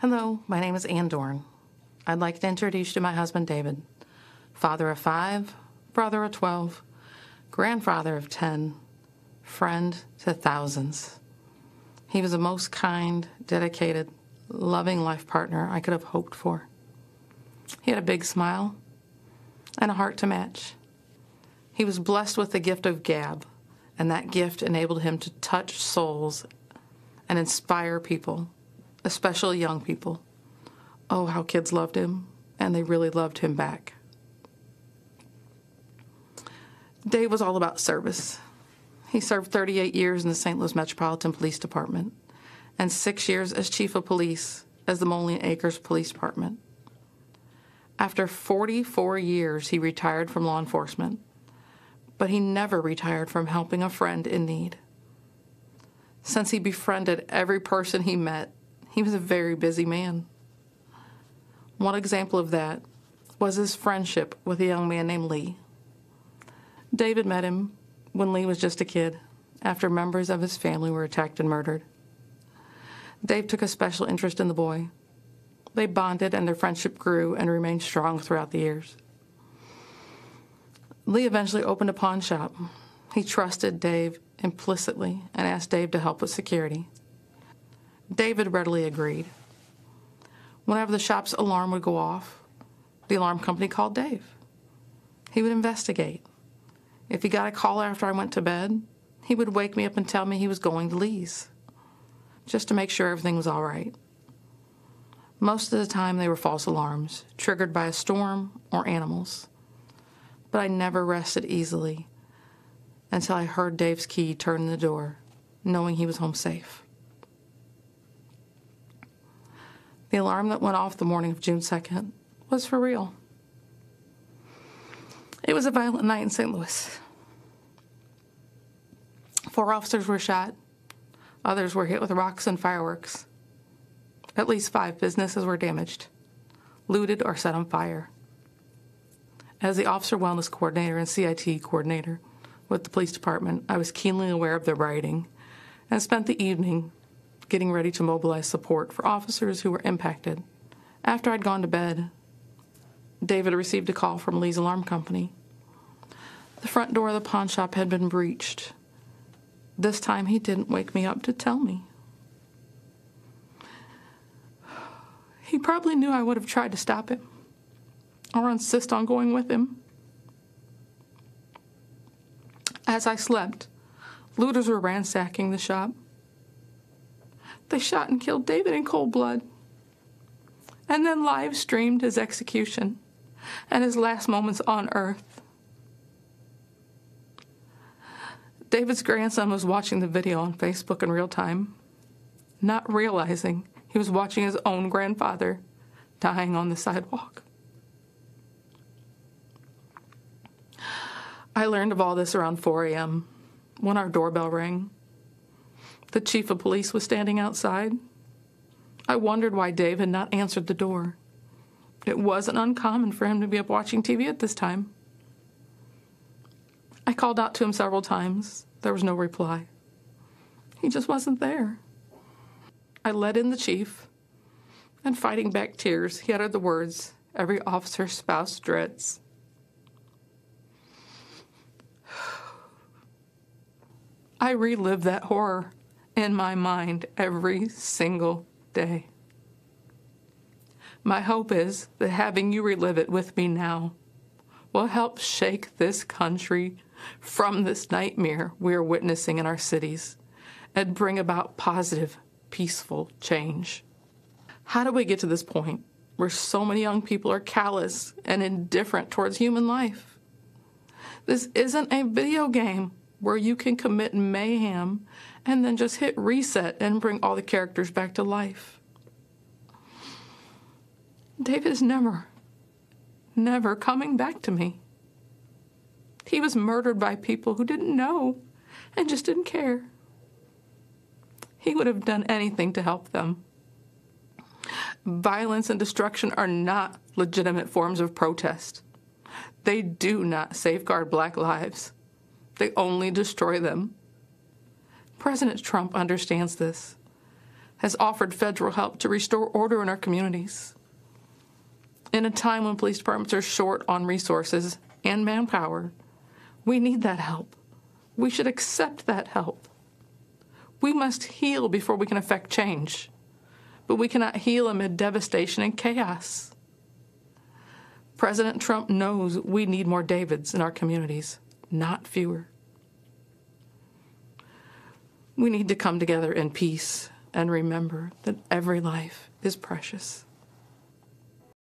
Hello, my name is Ann Dorn. I'd like to introduce you to my husband, David, father of five, brother of 12, grandfather of 10, friend to thousands. He was the most kind, dedicated, loving life partner I could have hoped for. He had a big smile and a heart to match. He was blessed with the gift of gab, and that gift enabled him to touch souls and inspire people, especially young people. Oh, how kids loved him, and they really loved him back. Dave was all about service. He served 38 years in the St. Louis Metropolitan Police Department and six years as chief of police as the Moline Acres Police Department. After 44 years, he retired from law enforcement, but he never retired from helping a friend in need. Since he befriended every person he met, he was a very busy man. One example of that was his friendship with a young man named Lee. David met him when Lee was just a kid, after members of his family were attacked and murdered. Dave took a special interest in the boy they bonded and their friendship grew and remained strong throughout the years. Lee eventually opened a pawn shop. He trusted Dave implicitly and asked Dave to help with security. David readily agreed. Whenever the shop's alarm would go off, the alarm company called Dave. He would investigate. If he got a call after I went to bed, he would wake me up and tell me he was going to Lee's, just to make sure everything was all right. Most of the time, they were false alarms, triggered by a storm or animals. But I never rested easily until I heard Dave's key turn in the door, knowing he was home safe. The alarm that went off the morning of June 2nd was for real. It was a violent night in St. Louis. Four officers were shot, others were hit with rocks and fireworks. At least five businesses were damaged, looted, or set on fire. As the Officer Wellness Coordinator and CIT Coordinator with the police department, I was keenly aware of the rioting and spent the evening getting ready to mobilize support for officers who were impacted. After I'd gone to bed, David received a call from Lee's Alarm Company. The front door of the pawn shop had been breached. This time he didn't wake me up to tell me. He probably knew I would have tried to stop him or insist on going with him. As I slept, looters were ransacking the shop. They shot and killed David in cold blood and then live streamed his execution and his last moments on earth. David's grandson was watching the video on Facebook in real time, not realizing he was watching his own grandfather dying on the sidewalk. I learned of all this around 4 a.m. when our doorbell rang. The chief of police was standing outside. I wondered why Dave had not answered the door. It wasn't uncommon for him to be up watching TV at this time. I called out to him several times. There was no reply. He just wasn't there. I led in the chief, and fighting back tears, he uttered the words every officer's spouse dreads. I relived that horror in my mind every single day. My hope is that having you relive it with me now will help shake this country from this nightmare we are witnessing in our cities and bring about positive peaceful change. How do we get to this point where so many young people are callous and indifferent towards human life? This isn't a video game where you can commit mayhem and then just hit reset and bring all the characters back to life. David is never, never coming back to me. He was murdered by people who didn't know and just didn't care. He would have done anything to help them. Violence and destruction are not legitimate forms of protest. They do not safeguard black lives, they only destroy them. President Trump understands this. has offered federal help to restore order in our communities. In a time when police departments are short on resources and manpower, we need that help. We should accept that help. We must heal before we can affect change, but we cannot heal amid devastation and chaos. President Trump knows we need more Davids in our communities, not fewer. We need to come together in peace and remember that every life is precious.